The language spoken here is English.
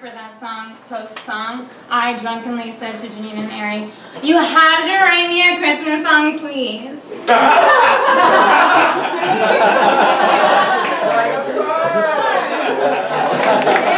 for that song, post song, I drunkenly said to Janine and Arri, you have to write me a Christmas song, please.